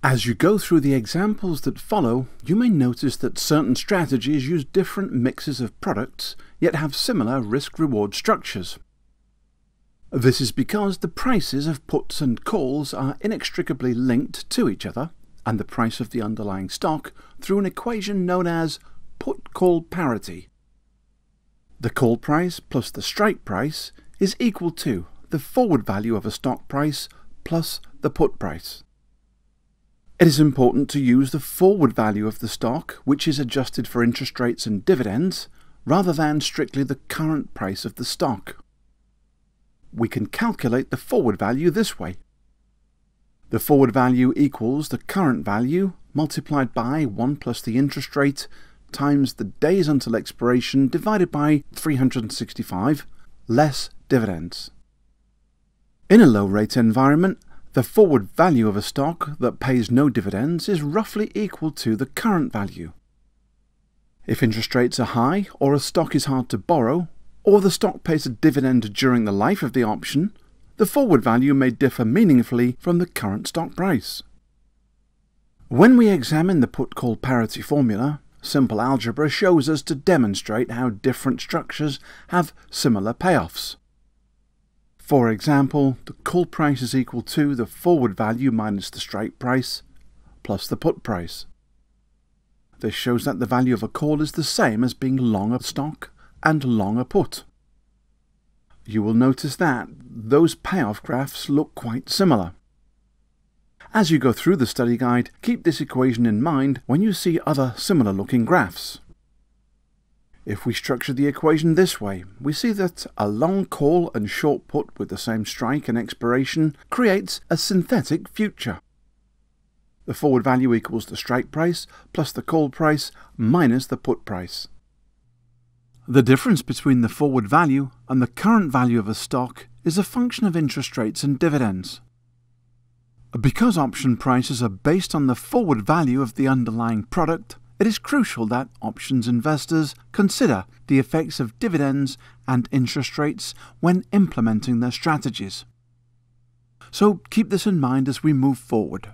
As you go through the examples that follow, you may notice that certain strategies use different mixes of products, yet have similar risk-reward structures. This is because the prices of puts and calls are inextricably linked to each other, and the price of the underlying stock through an equation known as put-call parity. The call price plus the strike price is equal to the forward value of a stock price plus the put price. It is important to use the forward value of the stock, which is adjusted for interest rates and dividends, rather than strictly the current price of the stock. We can calculate the forward value this way. The forward value equals the current value multiplied by 1 plus the interest rate times the days until expiration divided by 365 less dividends. In a low rate environment, the forward value of a stock that pays no dividends is roughly equal to the current value. If interest rates are high, or a stock is hard to borrow, or the stock pays a dividend during the life of the option, the forward value may differ meaningfully from the current stock price. When we examine the put-call parity formula, simple algebra shows us to demonstrate how different structures have similar payoffs. For example, the call price is equal to the forward value minus the strike price plus the put price. This shows that the value of a call is the same as being long a stock and long a put. You will notice that those payoff graphs look quite similar. As you go through the study guide, keep this equation in mind when you see other similar looking graphs. If we structure the equation this way, we see that a long call and short put with the same strike and expiration creates a synthetic future. The forward value equals the strike price plus the call price minus the put price. The difference between the forward value and the current value of a stock is a function of interest rates and dividends. Because option prices are based on the forward value of the underlying product, it is crucial that options investors consider the effects of dividends and interest rates when implementing their strategies. So keep this in mind as we move forward.